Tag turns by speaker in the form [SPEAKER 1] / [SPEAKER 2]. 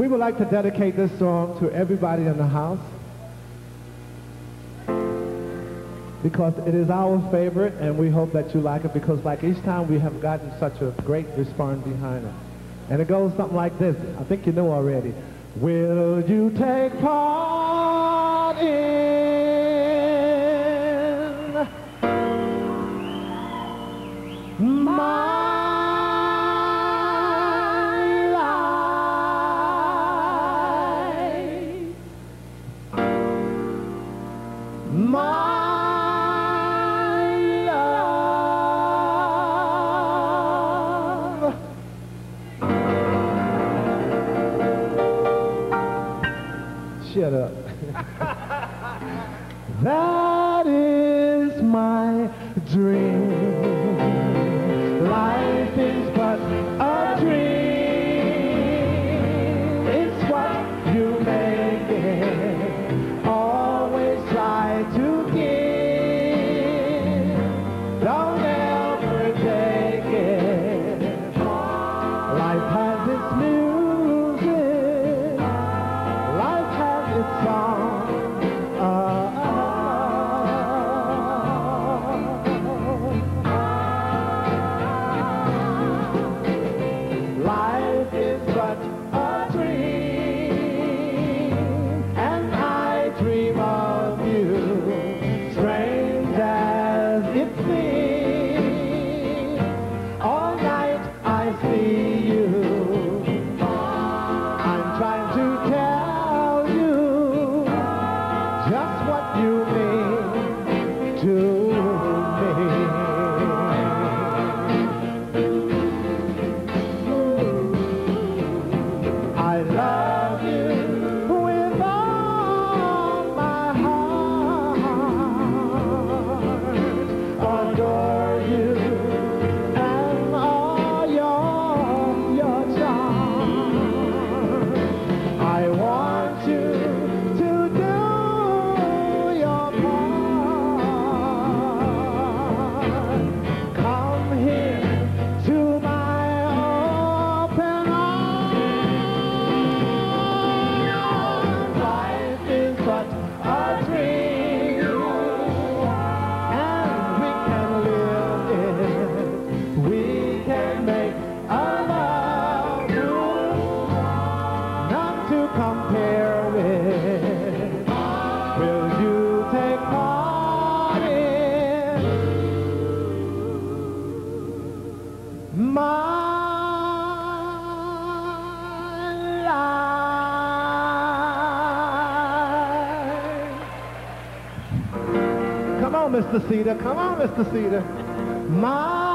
[SPEAKER 1] We would like to dedicate this song to everybody in the house because it is our favorite and we hope that you like it because like each time we have gotten such a great response behind it. And it goes something like this. I think you know already. Will you take part in my My love. Shut up. that is my dream. Song. My life? Come on, Mr. Cita. Come on, Mr. Cita. My